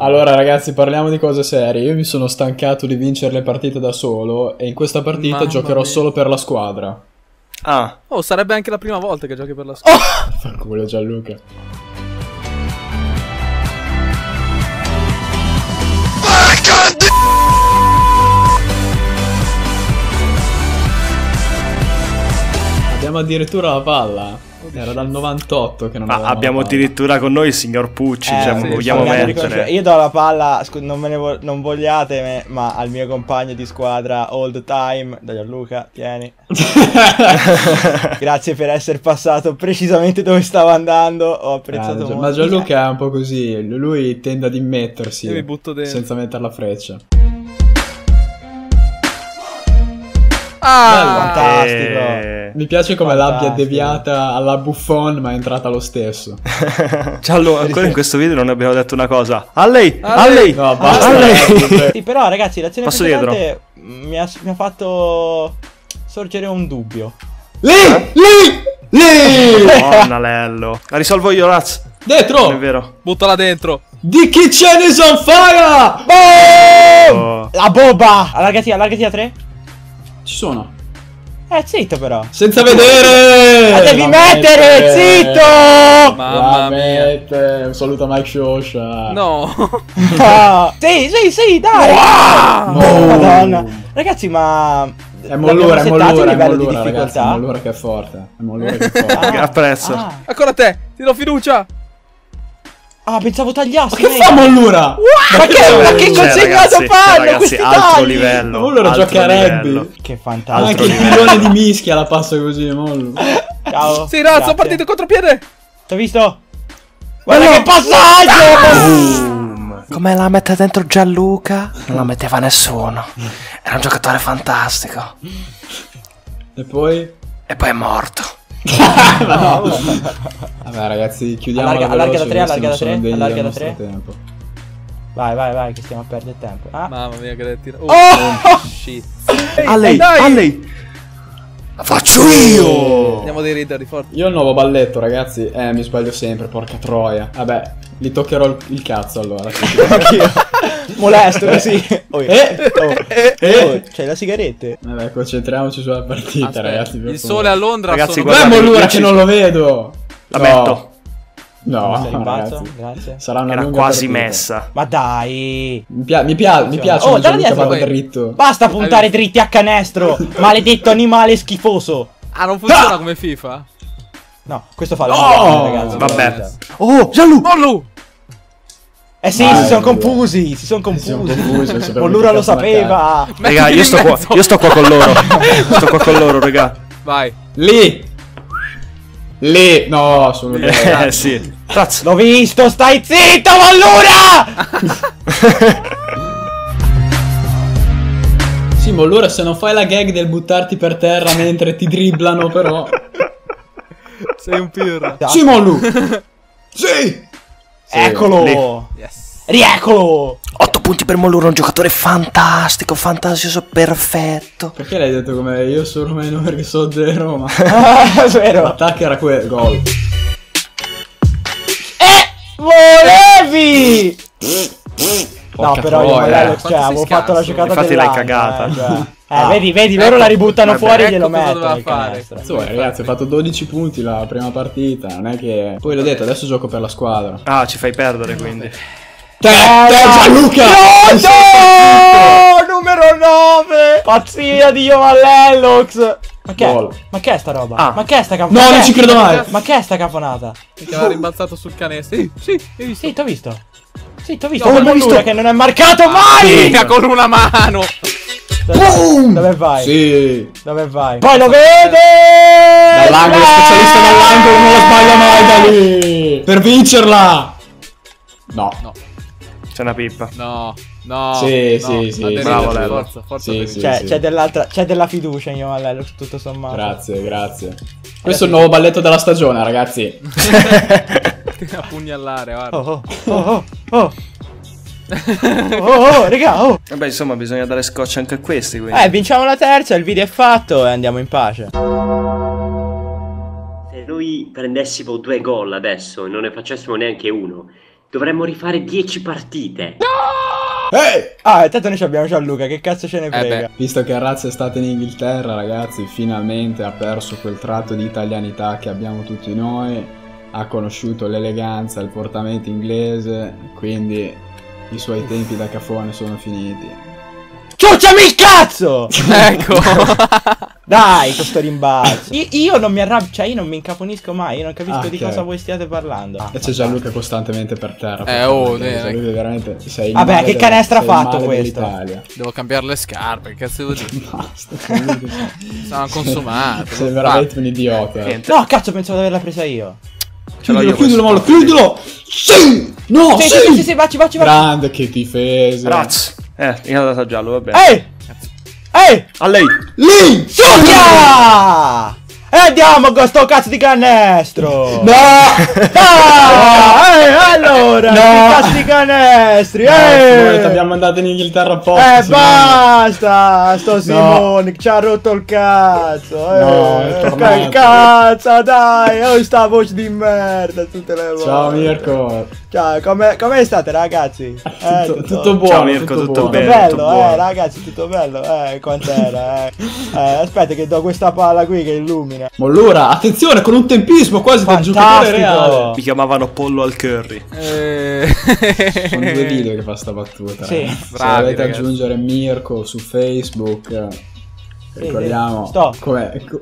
Allora ragazzi parliamo di cose serie, io mi sono stancato di vincere le partite da solo e in questa partita Mamma giocherò mia. solo per la squadra. Ah, Oh, sarebbe anche la prima volta che giochi per la squadra. Fanculo Gianluca. Abbiamo addirittura la palla. Era dal 98 che non ma avevamo abbiamo addirittura con noi il signor Pucci, Eh, cioè sì, vogliamo mettere. Io do la palla, scu- non, me ne vo- non vogliate, me- ma al mio compagno di squadra the time, da Gianluca, tieni. Grazie per essere passato precisamente dove stavo andando, ho apprezzato Ah, molto. ma Gianluca è un po' così, lui tende ad immettersi senza mettere la freccia. Ah! Fantastico. Eh, Mi piace come l'abbia Fantastico. deviata alla Buffon, ma è entrata lo stesso. Giallo, ancora in questo video non abbiamo detto una cosa. A lei, A a lei, No, a basta. lei. Sì, però ragazzi, l'azione Passo precedente mi ha, mi ha fatto sorgere un dubbio. Lì! Lì! Lì! Nonalello. La risolvo io, Raz. Non è vero. Buttala dentro. The kitchen is on fire! Oh. La boba! Allargati, allargati a tre. Ci sono. Eh, zitto però. Senza vedere! La devi La mettere, mette! zitto! Mamma La mia. Un saluto a Mike Shosha. No. Ah, sì, sì, sì, dai! No. Oh, Madonna. Ragazzi, ma... È Mollura, è Mollura, è Mollura, ragazzi. È? Mollura che è forte. È Mollura che è forte. Ah, Apprezzo. Ah, Ancora te. Ti do fiducia. Ah, pensavo tagliassi. Ma che fa Mollura? Ma che, ma che Cioè, consegnato ragazzi, fanno ragazzi, questi altro tagli? livello. Mollura altro gioca a livello. rugby. Che Anche fantastico. il pilone di mischia la passa così, Mollu. Ciao. Sì, razzo, partito in contropiede. T'ho visto? Guarda che passaggio! Come la mette dentro Gianluca? Non la metteva nessuno. Era un giocatore fantastico. E poi... E poi è morto. Vabbè ragazzi, chiudiamo Allarga- la allarga da tre, veloce, allarga da questi non tre, sono degli allarga al da nostro tre. tempo. Vai, vai, vai, che stiamo a perdere tempo. Ah. Mamma mia, che tira. Oh, Oh! shit. A lei, dai! La faccio io. Andiamo dei rideri forti. Io ho il nuovo balletto, ragazzi. Eh, mi sbaglio sempre, porca troia. Vabbè, gli toccherò il, il cazzo allora. Anch'io. Molesto così. Oh, Eh, oh, eh. oh, c'hai la sigarette? Vabbè, concentriamoci sulla partita, Aspetta, ragazzi. il favore. sole a Londra Ragazzi, sono... guarda- Beh, Mollura che non lo vedo. La No. metto. No, ragazzi. Grazie. Sarà una Era quasi partita. messa. Ma dai. Mi, pia- mi, pia- mi piace Oh, dalla dietro poi. dritto. Basta puntare dritti a canestro. Maledetto animale schifoso. Ah, non funziona come FIFA? No, questo fa la No! ragazzi. Vabbè. Oh, Gianlu. Mollu! Eh sì, Vai, si sono confusi, si sono sono confusi. confusi, Mollura lo sapeva. Raga, io sto qua. Io sto qua con loro. sto qua con loro, raga. Vai. Lì! Lì! No, sono lì. Eh sì. Cazzo. L'ho visto, stai zitto, Mollura! Sì, ma allora se non fai la gag del buttarti per terra mentre ti dribblano, però. Sei un pirla. Sì, Mollu! Sì! Eccolo! Yes. Rieccolo! 8 punti per Mollura, un giocatore fantastico, fantasioso, perfetto. Perché l'hai detto come io sono meno perché so zero, ma vero. l'attacco era quello, gol. Eh! Volevi! No, Porca però io troia. Mollello, Quanto cioè, sei avevo fatto la scarso. giocata Infatti dell'anno, l'hai cagata. Eh, cioè. Eh, Ah. vedi, vedi, loro la ributtano Vabbè, fuori e ecco glielo cosa mettono doveva il fare. canestro. Eh, ragazzi, ho fatto 12 punti la prima partita, non è che... Poi l'ho detto, adesso gioco per la squadra. Ah, ci fai perdere quindi. Te, te Gianluca! Pronto! Numero 9! Pazzia di Jovallellox! Ma che è? Gol. Ma che è sta roba? Ah. Ma che è sta No, caponata? non ci credo mai! Ma che è sta caponata? Che aveva rimbalzato sul canestro. Sì, sì, hai visto? Sì, t'ho visto. Sì, t'ho visto. No, Mollura visto. che non è marcato mai! Mica con una mano! Boom! Dove vai? Sì! Dove vai? Poi lo vede! Dall'angolo, specialista dall'angolo, non lo sbaglia mai da lì! Per vincerla! No. No, C'è una pippa. no, no. Sì, no. sì, sì, bravo, forza, Lello. Forza, forza. Sì, sì. C'è, c'è dell'altra, c'è della fiducia in Jovallellox, tutto sommato. Grazie, grazie. Questo è il nuovo balletto della stagione, ragazzi. A pugnalare, guarda. Oh, oh, oh, oh. Oh, oh, raga, oh. Vabbè, insomma, bisogna dare scotch anche a questi, quindi. Eh, vinciamo la terza, il video è fatto e andiamo in pace. Se noi prendessimo due gol adesso e non ne facessimo neanche uno, Dovremmo rifare 10 partite. Ehi! Ah, intanto noi abbiamo Gianluca, che cazzo ce ne beh. frega? Visto che Raz è stato in Inghilterra, ragazzi, finalmente ha perso quel tratto di italianità che abbiamo tutti noi. Ha conosciuto l'eleganza, il portamento inglese, quindi i suoi tempi da cafone sono finiti. Ciucciami il cazzo! Ecco. Dai, questo rimbalzo. Io, io non mi arrabbio, cioè io non mi incaponisco mai, io non capisco Ah, di cosa voi stiate parlando. E c'è Gianluca costantemente per terra. Eh, oh, perché eh, Gianluca veramente sei Vabbè, che canestra ha fatto questo? dell'Italia. Devo cambiare le scarpe, che cazzo devo dire? Basta, Gianluca, Sono consumato. Sei veramente un idiota. Niente. No, cazzo, pensavo di averla presa io. Chiudilo, chiudilo, Molo, chiudilo! Sì! No, Sì, sì! sì, sì, sì, baci, baci, baci. Grande che difesa. Raz. Eh, io ho dato a giallo, va bene. Ehi! Ehi! A lei. Lì! Succhia! E andiamo con sto cazzo di canestro! No! Ah, eh, allora, No. cazzo di canestri, Simone, eh! abbiamo mandato in Inghilterra apposta. Eh Simone. basta! Sto Simone che ci ha rotto il cazzo! Eh, No, è che cazzo, dai! Oh, sta voce di merda tutte le volte! Ciao Mirko. Ciao, come, come state ragazzi? Eh, Tutto, tutto buono. Ciao, Mirko, tutto tutto bene, bello, tutto eh, buono. ragazzi, tutto bello, eh, quant'era, eh. eh. Aspetta che do questa palla qui che illumina. Mollura, attenzione, con un tempismo quasi da giocatore reale. Fantastico! Mi chiamavano pollo al curry. Eh... Sono due video che fa sta battuta. Sì. Se Bravi, volete ragazzi. aggiungere Mirko su Facebook, ricordiamo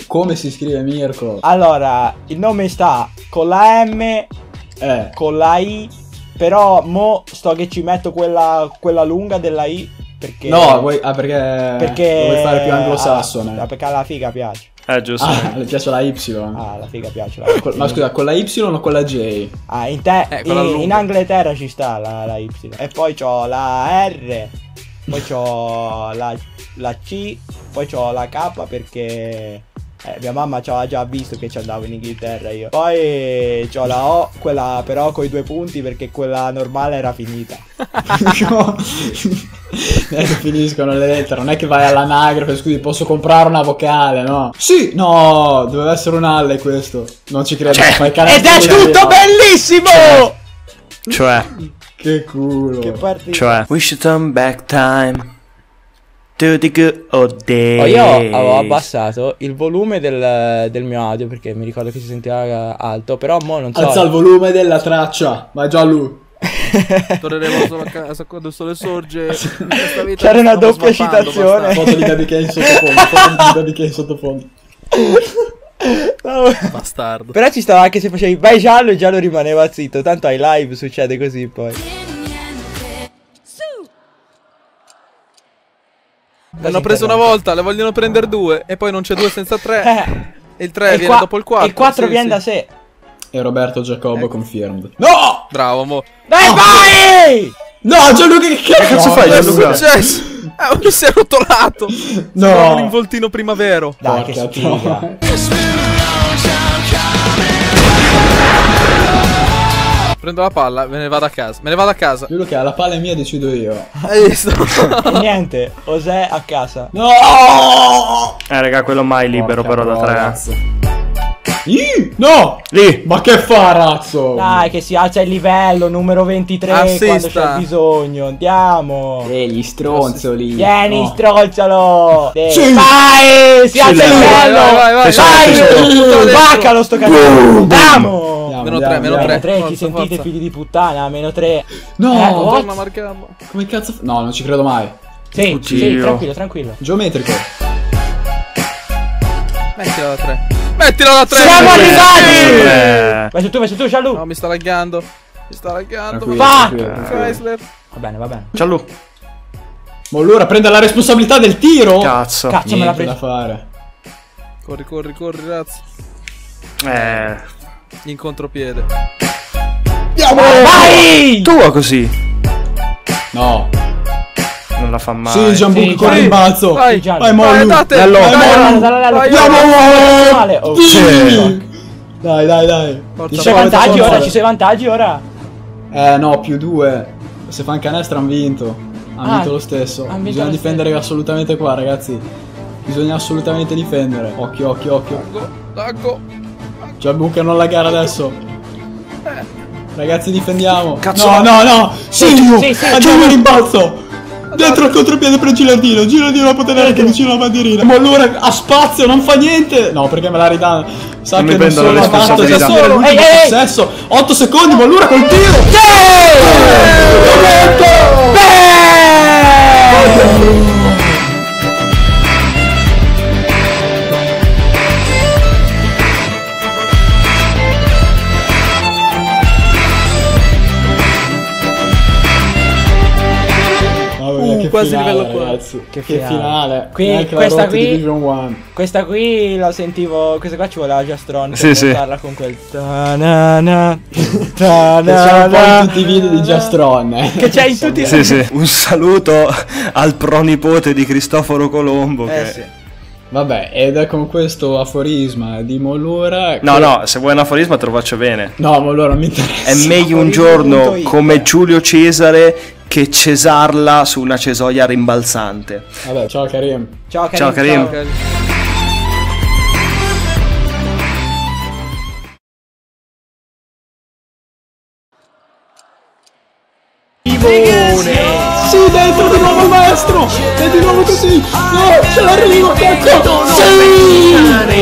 come si scrive Mirko. Allora, il nome sta con la M, Eh, con la I, però mo sto che ci metto quella, quella lunga della I, perché... no, vuoi, ah, perché, perché... vuoi fare più anglosassone. Ah, perché alla figa piace. Eh, giusto. Ah, le piace la Y. Ah, la figa piace. La Col- ma scusa, con la Y o con la J? Ah, in, te- Eh, in, in Inghilterra ci sta la, la Y. E poi c'ho la R, poi c'ho la, la C, poi c'ho la K perché eh, mia mamma ci aveva già visto che ci andavo in Inghilterra io. Poi c'ho la O, quella però con i due punti perché quella normale era finita. No. Non è che finiscono le lettere, non è che vai all'anagrafe, scusi, posso comprare una vocale, no? Sì, no, doveva essere un alle questo. Non ci credo, fai Ed è tutto Dio. bellissimo! Cioè, Che culo. Che partita. cioè. We should turn back time. Oh, io avevo abbassato il volume del, del mio audio perché mi ricordo che si sentiva alto, però mo non so. Alza il volume della traccia, vai già lui. Torneremo solo a casa quando il sole sorge. C'era una doppia citazione. Foto di Daddy Kane in sottofondo, foto di Daddy Kane in sottofondo. No, Bastardo. Però ci stava anche se facevi vai giallo e giallo rimaneva zitto. Tanto ai live succede così poi. L'hanno preso una volta, le vogliono prendere due. E poi non c'è due senza tre. Eh, E il 3 e viene qua- dopo il 4. Il 4 viene da sé. E Roberto Giacobbo confirmed. No! Bravo, mo. Dai, vai! No, Gianluca, che cazzo, cazzo fai, Che è Gianluca? successo? Eh, uno si è rotolato. No. Sembrava un involtino primavero. Dai, che Porca sfiga. troia. Prendo la palla, me ne vado a casa. Me ne vado a casa. Gianluca, la palla è mia, decido io. Hai visto? E niente, Osè a casa. No! Eh, raga, quello mai libero Porca però da tre. Ih, no! Lì. Ma che fa, razzo? Dai, che si alza il livello, numero 23 Assista. quando c'è bisogno. Andiamo. Eh, gli stronzoli. Vieni, No. strolcialo. Sì. Vai, si alza il livello. Vai, vai, vai, vai. Vai, Tutto dentro. vaccalo sto cazzo. Andiamo. Andiamo, Meno tre, andiamo, meno andiamo. Meno 3, Forza, ci sentite forza. figli di puttana, meno 3. No, Eh, marcammo. come cazzo fa? No, non ci credo mai. Sì, sì, tranquillo, tranquillo. Geometrico. Mettila da 3. Mettila da 3. Siamo arrivati! Vai su tu, vai su tu, Gianlu. No, mi sta laggando. Mi sta laggando. Tranquillo, Va! Chrysler. Bene, va bene. Ciao Lu. Ma allora prende la responsabilità del tiro? Cazzo. Cazzo, me l'ha Niente da fare. Corri, corri, corri, ragazzi. Eh. In contropiede. Vai! Tua così. No. Non la fa mai. Sì, Gianbuco Sì, con vai. rimbalzo. Vai. Vai, Vai. Andiamo! Oh, Sì. Dai, dai, dai. Ci sei vantaggi ora, ci sei vantaggi ora. Eh no, più due. Se fa un canestro hanno vinto. Hanno Ah, vinto lo stesso. Bisogna difendere assolutamente qua, ragazzi. Bisogna assolutamente difendere. Occhio, occhio, occhio. Dacco, dacco. Gianbuca non la gara adesso. Ragazzi, difendiamo. Cazzo. No, no, no. Segno. Sì, sì, Andiamo in rimbalzo. Dentro il contropiede per Gilardino. Gilardino la può tenere che vicino alla bandierina. Ma allora ha spazio, non fa niente. No, perché me la ridà. Sa Non che non sono le adatto a responsabilità. gestire l'ultimo Ehi, ehi, possesso. 8 secondi, ma allora col tiro. Mamma mia, Uh, che finale, livello ragazzi. Che finale. finale. Qui- questa qui- Division 1. Questa qui la sentivo. Questa qua ci voleva Jastron. Sì, per sì. portarla con quel. ta-na-na, Che ta-na-na. c'è un po' in tutti i video di Jastron. eh. Che c'è in tutti i Sì, sì. Un saluto al pronipote di Cristoforo Colombo. Eh che- sì. Vabbè, ed è con questo aforisma di Molura. No, che- no, se vuoi un aforisma te lo faccio bene. No, Molura non mi interessa. È meglio un giorno come Giulio Cesare che cesarla su una cesoia rimbalzante. Vabbè, ciao Karim. Ciao Karim. Ciao, Karim. Ok. Sì, dentro di maestro! E di nuovo così! No, ce l'arrivo, cacchio! Sì!